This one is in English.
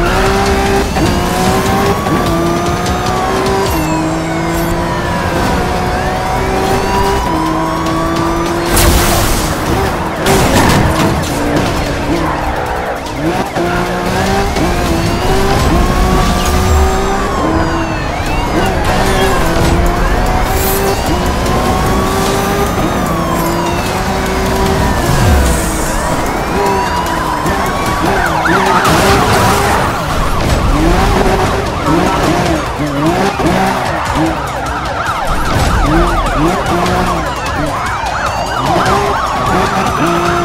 Ah! Oh!